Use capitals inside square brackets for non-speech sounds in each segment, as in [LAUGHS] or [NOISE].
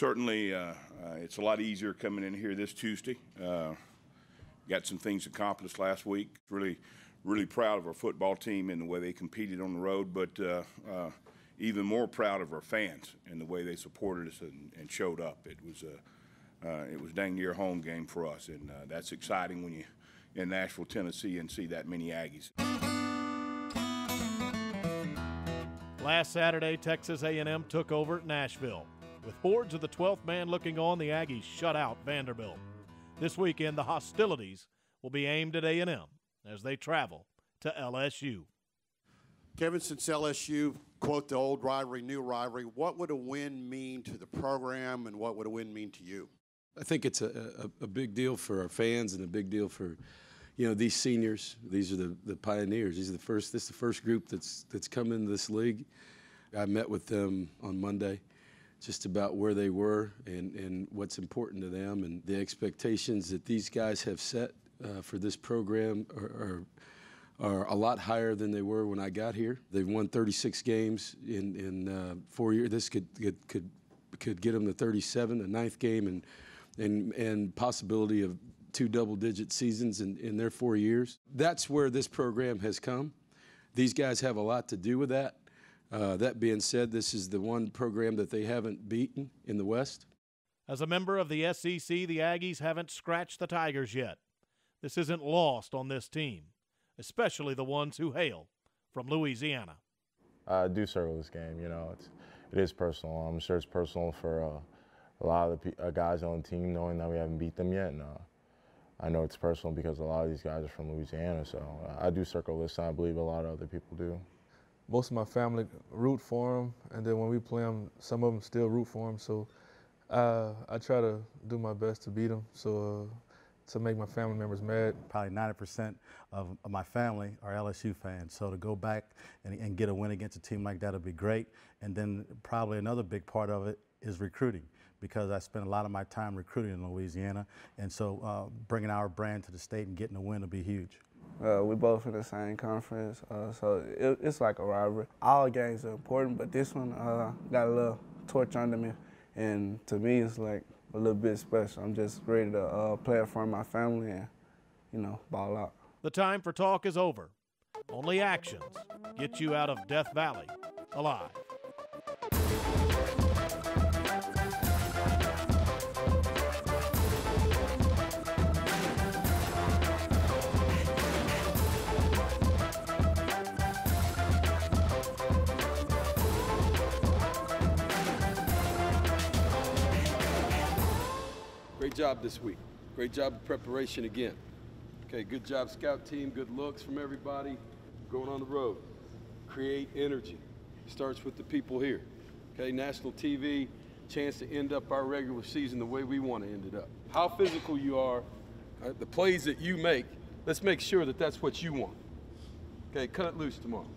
Certainly, uh, uh, it's a lot easier coming in here this Tuesday. Uh, got some things accomplished last week. Really, really proud of our football team and the way they competed on the road, but uh, even more proud of our fans and the way they supported us and, and showed up. It was a, it was dang near home game for us, and that's exciting when you in Nashville, Tennessee, and see that many Aggies. Last Saturday, Texas A&M took over at Nashville. With hordes of the 12th man looking on, the Aggies shut out Vanderbilt. This weekend, the hostilities will be aimed at A&M as they travel to LSU. Kevin, since LSU, quote the old rivalry, new rivalry, what would a win mean to the program and what would a win mean to you? I think it's a, a, a big deal for our fans and a big deal for you know these seniors these are the, the pioneers these are the first this is the first group that's that's come into this league i met with them on monday just about where they were and, and what's important to them and the expectations that these guys have set uh, for this program are, are, are a lot higher than they were when I got here. They've won 36 games in in uh, four years. This could, could could could get them to 37, a ninth game, and and and possibility of two double-digit seasons in, in their four years. That's where this program has come. These guys have a lot to do with that. Uh, that being said, this is the one program that they haven't beaten in the West. As a member of the SEC, the Aggies haven't scratched the Tigers yet. This isn't lost on this team, especially the ones who hail from Louisiana. I do circle this game. You know, it's, it is personal. I'm sure it's personal for uh, a lot of the uh, guys on the team, knowing that we haven't beat them yet. And, uh, I know it's personal because a lot of these guys are from Louisiana, so I do circle this, and I believe a lot of other people do most of my family root for them, and then when we play them, some of them still root for them. So uh, I try to do my best to beat them, so uh, to make my family members mad. Probably 90% of, of, my family are LSU fans, so to go back and, and get a win against a team like that would be great. And then probably another big part of it is recruiting because I spent a lot of my time recruiting in Louisiana, and so uh, bringing our brand to the state and getting a win would be huge. Uh, we both in the same conference, uh, so it, it's like a rivalry. All games are important, but this one uh, got a little torch under me, and to me, it's like a little bit special. I'm just ready to uh, play it for my family and, you know, ball out. The time for talk is over. Only actions get you out of Death Valley alive. Great job this week. Great job of preparation again. Okay, good job, scout team. Good looks from everybody going on the road. Create energy. Starts with the people here. Okay, national TV, chance to end up our regular season the way we want to end it up. How physical you are, uh, the plays that you make, let's make sure that that's what you want. Okay, cut it loose tomorrow.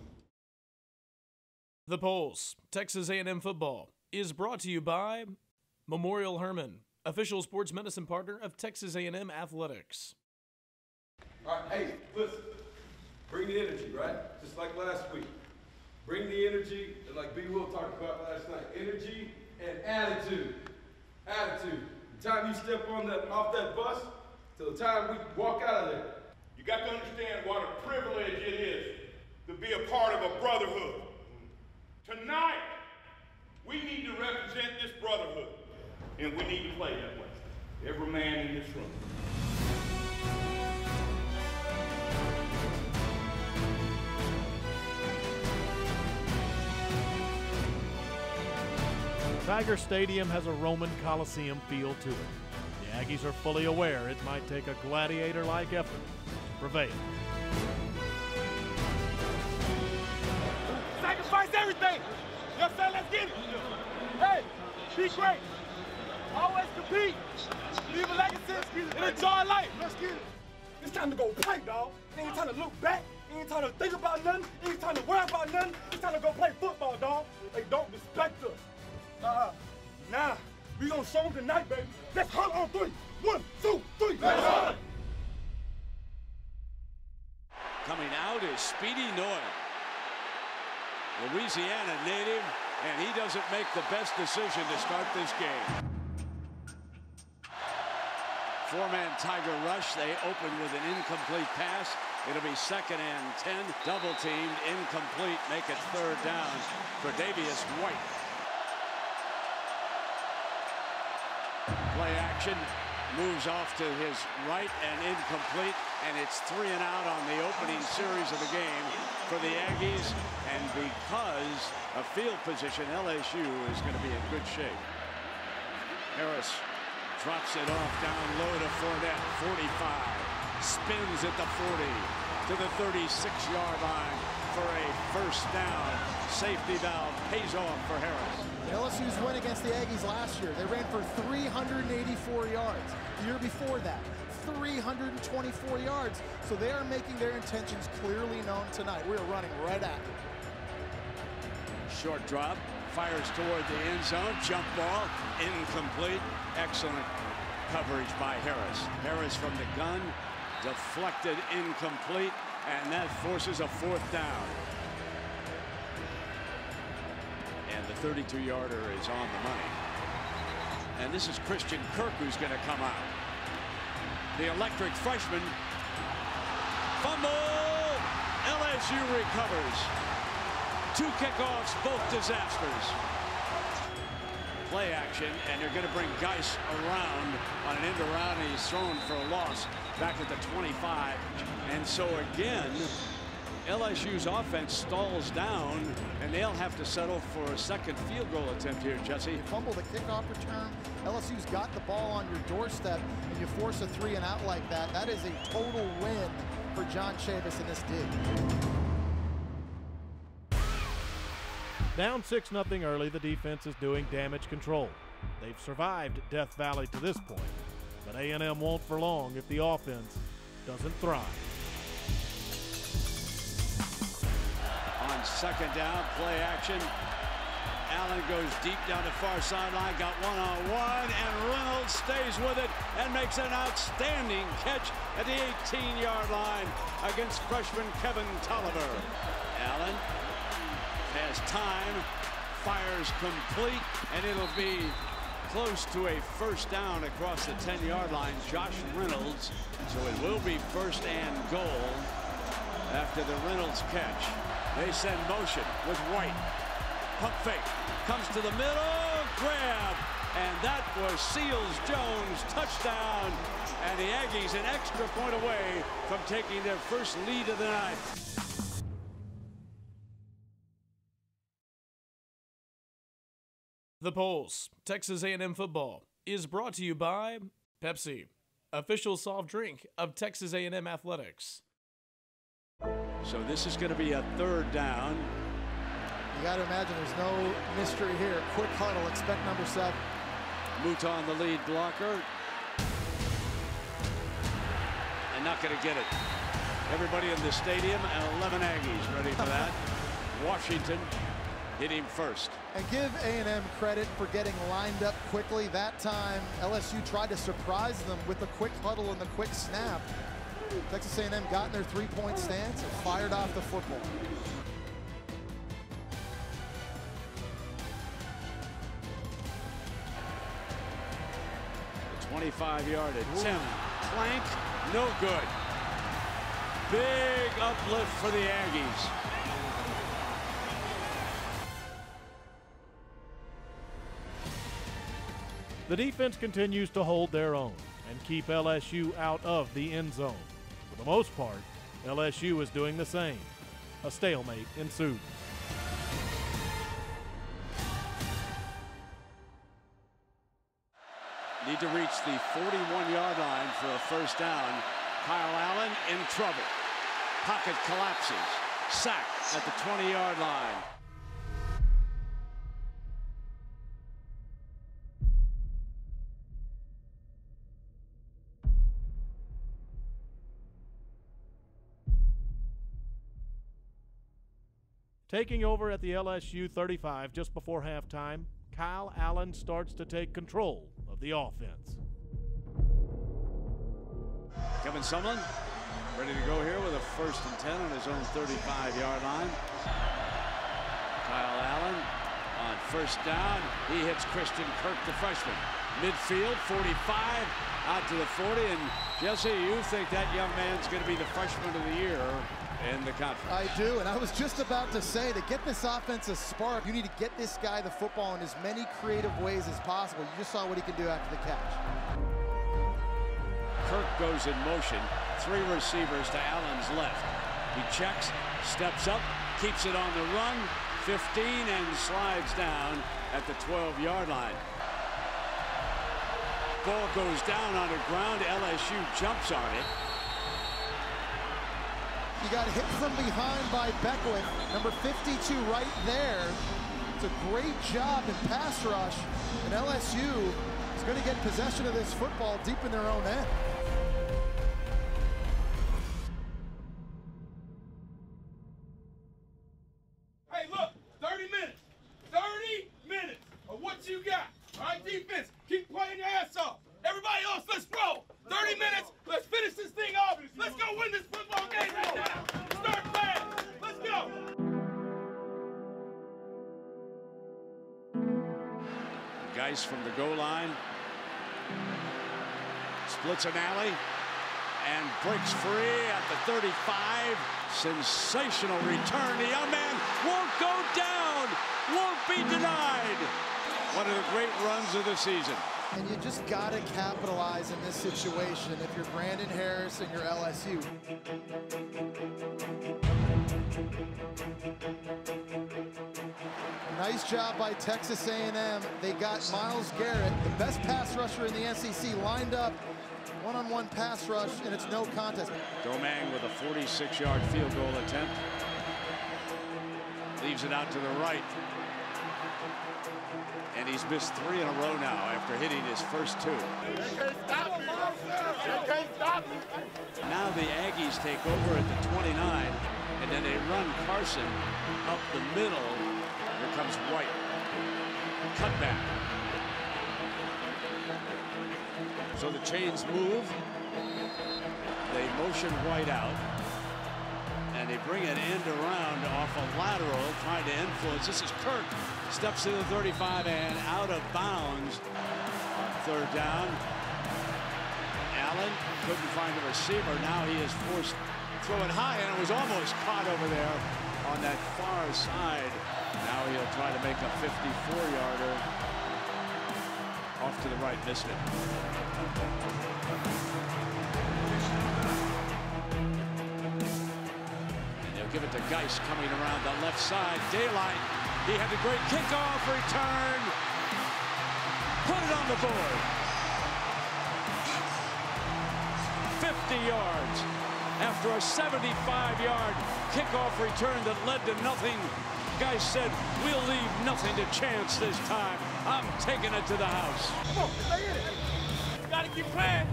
The Pulse, Texas A&M football, is brought to you by Memorial Hermann, official sports medicine partner of Texas A&M Athletics. All right, hey, listen. Bring the energy, right? Just like last week. Bring the energy, like B. Will talked about last night. Energy and attitude. Attitude. The time you step on that off that bus till the time we walk out of there. You got to understand what a privilege it is to be a part of a brotherhood. Tonight, we need to represent this brotherhood. And we need to play that way. Every man in this room. Tiger Stadium has a Roman Coliseum feel to it. The Aggies are fully aware it might take a gladiator like effort to prevail. Sacrifice everything! You know what Let's get it! Hey, be great! Always compete. Leave a legacy and enjoy life. Let's get it. It's time to go play, dog. It ain't time to look back. It ain't time to think about nothing. It ain't time to worry about nothing. It's time to go play football, dog. They don't respect us. Uh, nah, we gonna show them tonight, baby. Let's hunt on three. One, two, three. Let's hunt. Coming out is Speedy Noil. Louisiana native and he doesn't make the best decision to start this game. Four-man Tiger rush. They open with an incomplete pass. It'll be second and 10. Double teamed, incomplete. Make it third down for Davius White. Play action. Moves off to his right and incomplete. And it's three and out on the opening series of the game for the Aggies. And because of field position, LSU is going to be in good shape. Harris drops it off down low to Fournette, 45. Spins at the 40 to the 36-yard line for a first down. Safety valve pays off for Harris. LSU's win against the Aggies last year. They ran for 384 yards. The year before that, 324 yards. So they are making their intentions clearly known tonight. We're running right at them. Short drop, fires toward the end zone, jump ball, incomplete. Excellent coverage by Harris. Harris from the gun, deflected, incomplete, and that forces a fourth down. And the 32-yarder is on the money. And this is Christian Kirk who's going to come out. The electric freshman. Fumble! LSU recovers. Two kickoffs, both disasters. Play action, and they're going to bring Guice around on an end around, and he's thrown for a loss back at the 25. And so again, LSU's offense stalls down, and they'll have to settle for a second field goal attempt here, Jesse. Fumble the kickoff return. LSU's got the ball on your doorstep, and you force a three and out like that. That is a total win for John Chavis in this dig. Down 6 0 early, the defense is doing damage control. They've survived Death Valley to this point, but A&M won't for long if the offense doesn't thrive. On second down, play action. Allen goes deep down the far sideline, got one-on-one, -on -one, and Reynolds stays with it and makes an outstanding catch at the 18-yard line against freshman Kevin Toliver. Allen has time, fires complete, and it'll be close to a first down across the 10-yard line. Josh Reynolds, so it will be first and goal after the Reynolds catch. They send motion with White. Pump fake, comes to the middle, grab, and that was Seals Jones, touchdown, and the Aggies an extra point away from taking their first lead of the night. The Pulse, Texas A&M football, is brought to you by Pepsi, official soft drink of Texas A&M athletics. So this is going to be a third down. You got to imagine there's no mystery here. Quick huddle, expect number seven. Mouton, the lead blocker. And not going to get it. Everybody in the stadium and 11 Aggies ready for that. [LAUGHS] Washington hit him first. And give A&M credit for getting lined up quickly. That time, LSU tried to surprise them with the quick huddle and the quick snap. Texas A&M got in their three-point stance and fired off the football. The 25-yard attempt. Plank, no good. Big uplift for the Aggies. The defense continues to hold their own and keep LSU out of the end zone. For the most part, LSU is doing the same. A stalemate ensued. Need to reach the 41-yard line for a first down. Kyle Allen in trouble. Pocket collapses. Sack at the 20-yard line. Taking over at the LSU 35 just before halftime, Kyle Allen starts to take control of the offense. Kevin Sumlin ready to go here with a first and 10 on his own 35-yard line. Kyle Allen on first down. He hits Christian Kirk, the freshman. Midfield, 45, out to the 40. And Jesse, you think that young man's going to be the freshman of the year in the conference? I do, and I was just about to say, to get this offense a spark, you need to get this guy the football in as many creative ways as possible. You just saw what he can do after the catch. Kirk goes in motion. Three receivers to Allen's left. He checks, steps up, keeps it on the run, 15, and slides down at the 12-yard line. Ball goes down on the ground. LSU jumps on it. He got hit from behind by Beckwith, number 52 right there. It's a great job in pass rush, and LSU is going to get possession of this football deep in their own end. Hey, look, 30 minutes. 30 minutes of what you got. All right, defense, goal line. Splits an alley and breaks free at the 35. Sensational return. The young man won't go down, won't be denied. One of the great runs of the season. And you just got to capitalize in this situation if you're Brandon Harris and you're LSU. Nice job by Texas A&M. They got Myles Garrett, the best pass rusher in the SEC, lined up one-on-one pass rush, and it's no contest. Domingue with a 46-yard field goal attempt. Leaves it out to the right. And he's missed three in a row now after hitting his first two. Now the Aggies take over at the 29, and then they run Carson up the middle. Here comes White. Cutback. So the chains move. They motion White out. And they bring an end around off a lateral, trying to influence. This is Kirk. Steps to the 35 and out of bounds third down. Allen couldn't find a receiver. Now he is forced to throw it high, and it was almost caught over there on that far side. Now he'll try to make a 54-yarder off to the right, missed it. And they'll give it to Guice coming around the left side. Daylight, he had a great kickoff return. Put it on the board. 50 yards after a 75-yard kickoff return that led to nothing. Guys said, we'll leave nothing to chance this time. I'm taking it to the house. Come on, stay in. Gotta keep playing.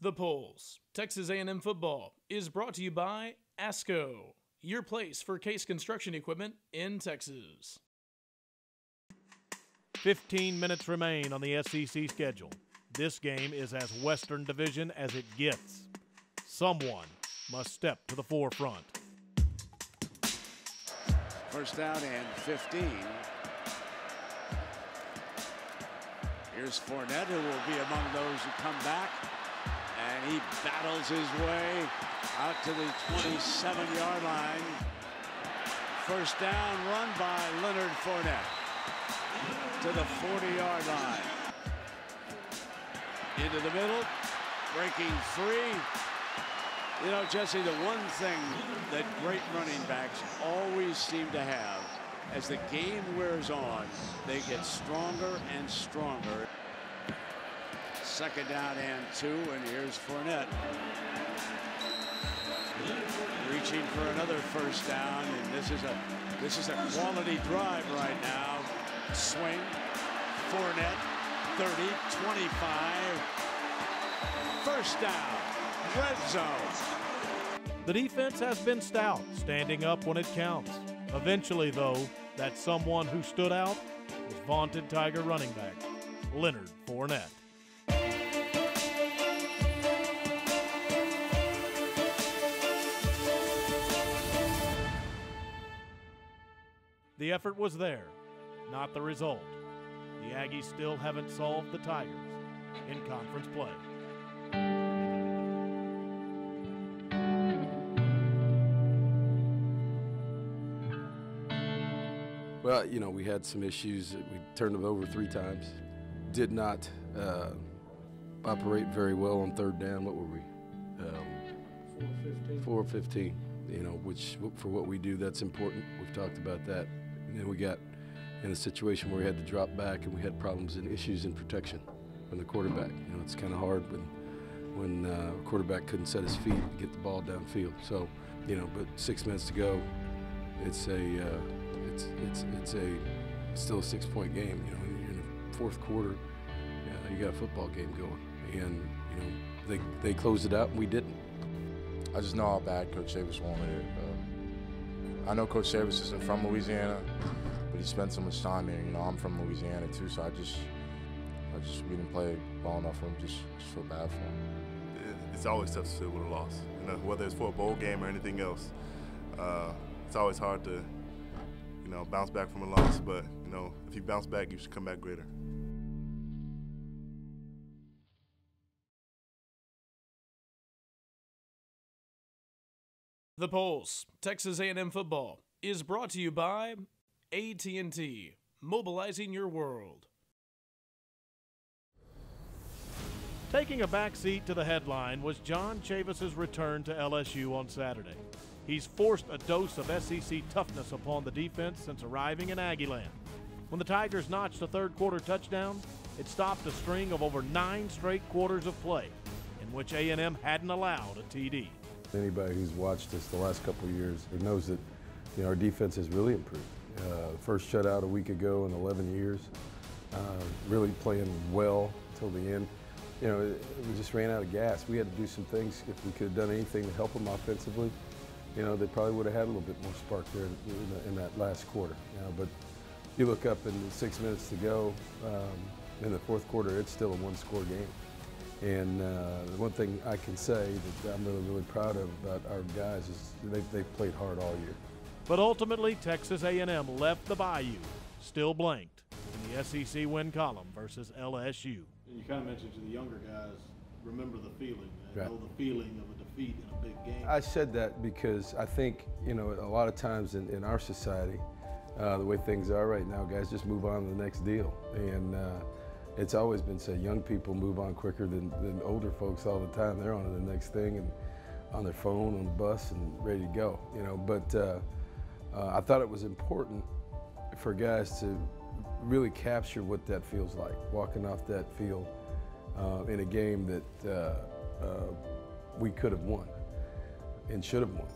The Pulse. Texas A&M football is brought to you by ASCO, your place for case construction equipment in Texas. 15 minutes remain on the SEC schedule. This game is as Western Division as it gets. Someone must step to the forefront. First down and 15. Here's Fournette, who will be among those who come back. And he battles his way out to the 27-yard line. First down run by Leonard Fournette to the 40-yard line. Into the middle, breaking free. You know, Jesse, the one thing that great running backs always seem to have, as the game wears on, they get stronger and stronger. Second down and two, and here's Fournette. Reaching for another first down, and this is a this is a quality drive right now. Swing. Fournette. 30, 25. First down. Red zone. The defense has been stout, standing up when it counts. Eventually, though, that someone who stood out was vaunted Tiger running back Leonard Fournette. The effort was there, not the result. The Aggies still haven't solved the Tigers in conference play. Well, you know, we had some issues. We turned them over three times. Did not uh, operate very well on third down. What were we? Um, 415. You know, which for what we do, that's important. We've talked about that. And then we got in a situation where we had to drop back and we had problems and issues in protection from the quarterback. You know, it's kind of hard when when uh, a quarterback couldn't set his feet to get the ball downfield. So, you know, but six minutes to go, it's a uh, it's it's it's a still a six point game. You know, you're in the fourth quarter, uh, you got a football game going, and you know they they closed it out and we didn't. I just know how bad Coach Chavis wanted it. Uh, I know Coach Chavis isn't from Louisiana, but he spent so much time here. You know, I'm from Louisiana too, so I just I just we didn't play well enough for him. Just just feel bad for him. It's always tough to sit with a loss. You know, whether it's for a bowl game or anything else. Uh, it's always hard to you know, bounce back from a loss. But, you know, if you bounce back, you should come back greater. The Pulse, Texas A&M football, is brought to you by AT&T, mobilizing your world. Taking a back seat to the headline was John Chavis's return to LSU on Saturday. He's forced a dose of SEC toughness upon the defense since arriving in Aggieland. When the Tigers notched a third quarter touchdown, it stopped a string of over nine straight quarters of play in which A&M hadn't allowed a TD. Anybody who's watched us the last couple of years knows that you know, our defense has really improved. Uh, first shutout a week ago in 11 years, uh, really playing well till the end. You know, we just ran out of gas. We had to do some things. If we could have done anything to help them offensively, you know, they probably would have had a little bit more spark there in, in, in that last quarter. You know, but you look up and six minutes to go um, in the fourth quarter, it's still a one-score game. And uh, the one thing I can say that I'm really, really proud of about our guys is they've, they've played hard all year. But ultimately, Texas A&M left the Bayou still blanked in the SEC win column versus LSU. And you kind of mentioned to the younger guys, remember the feeling. Right. Know the feeling of a defeat in a big game. I said that because I think, you know, a lot of times in, in our society, uh, the way things are right now, guys just move on to the next deal. And uh, it's always been said young people move on quicker than, than older folks all the time. They're on to the next thing and on their phone, on the bus, and ready to go, you know. But uh, uh I thought it was important for guys to really capture what that feels like, walking off that field uh, in a game that uh, we could have won and should have won.